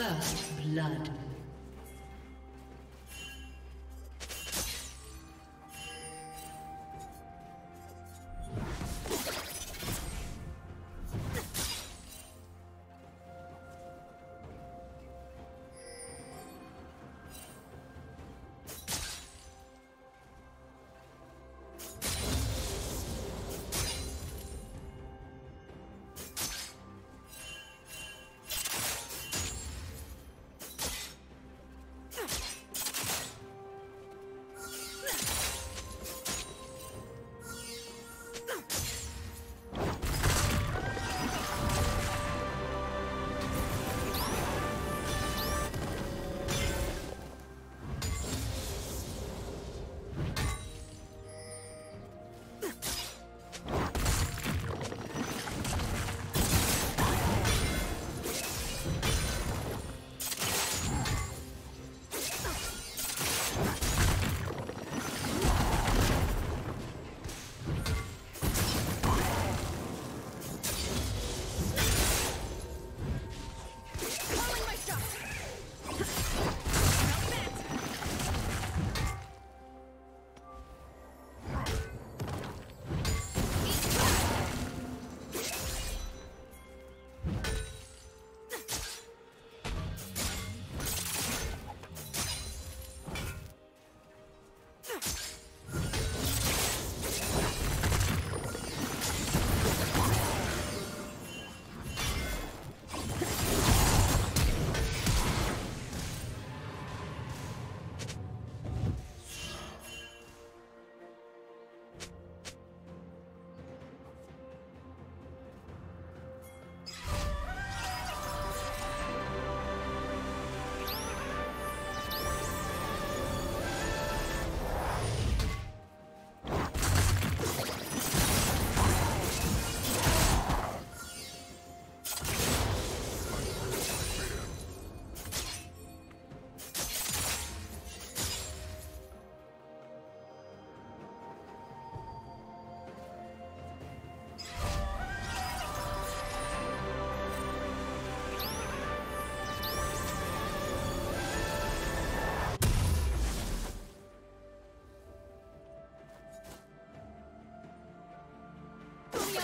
First blood.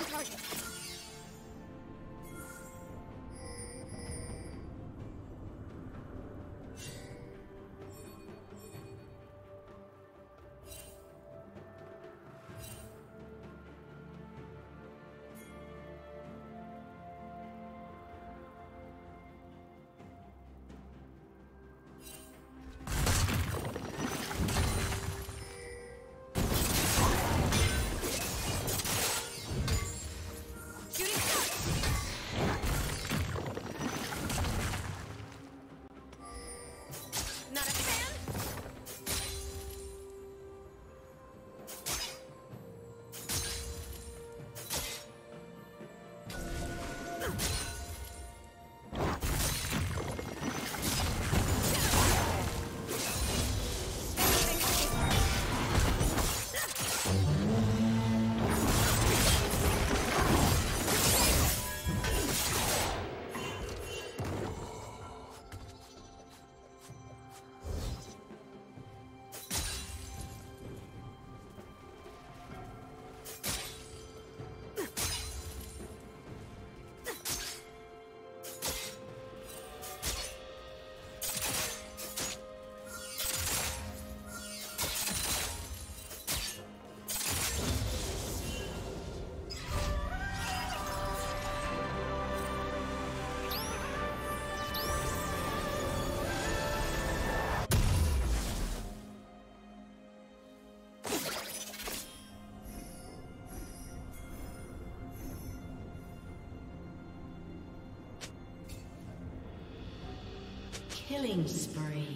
target. Killing spree.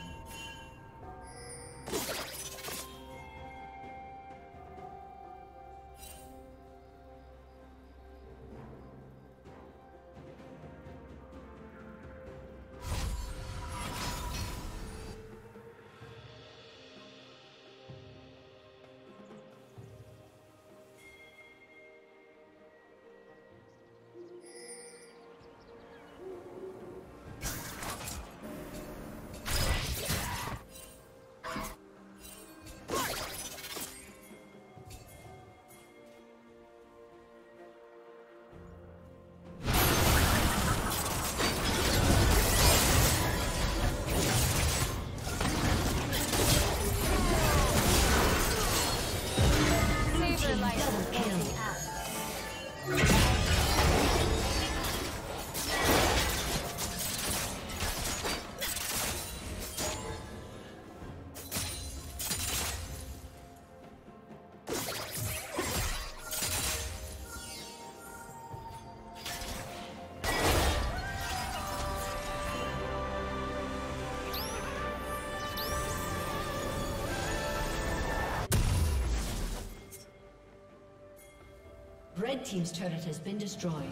Red Team's turret has been destroyed.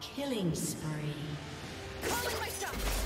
Killing spree. Calling my stuff!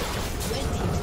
Red Team's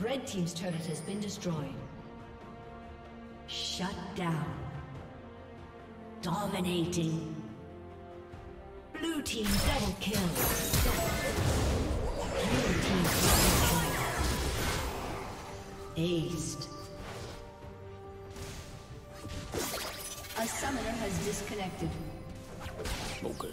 Red Team's turret has been destroyed. Shut down. Dominating. Blue Team double kill. Blue Team double kill. Aced. A summoner has disconnected. Okay.